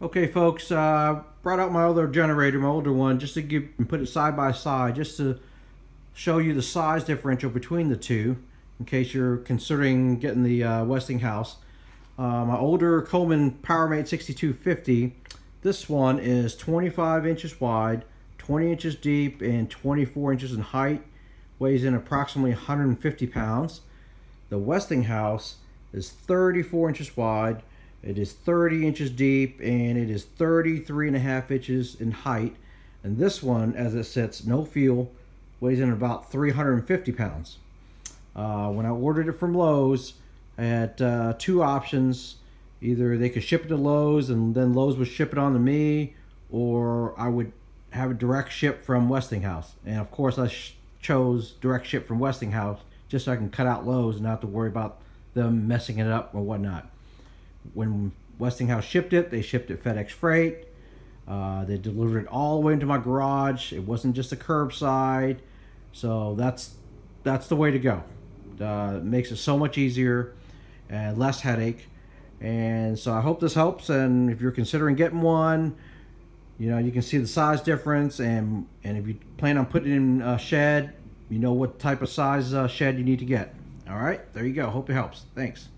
Okay, folks, uh, brought out my other generator, my older one, just to give put it side by side, just to show you the size differential between the two, in case you're considering getting the uh, Westinghouse. Uh, my older Coleman PowerMate 6250, this one is 25 inches wide, 20 inches deep, and 24 inches in height. Weighs in approximately 150 pounds. The Westinghouse is 34 inches wide, it is 30 inches deep and it is 33 and a half inches in height. And this one, as it sits, no fuel, weighs in about 350 pounds. Uh, when I ordered it from Lowe's, I had uh, two options. Either they could ship it to Lowe's and then Lowe's would ship it on to me, or I would have a direct ship from Westinghouse. And of course, I chose direct ship from Westinghouse just so I can cut out Lowe's and not have to worry about them messing it up or whatnot when Westinghouse shipped it, they shipped it FedEx Freight. Uh, they delivered it all the way into my garage. It wasn't just a curbside, so that's that's the way to go. Uh, makes it so much easier and less headache. And so I hope this helps. And if you're considering getting one, you know you can see the size difference. And and if you plan on putting in a shed, you know what type of size uh, shed you need to get. All right, there you go. Hope it helps. Thanks.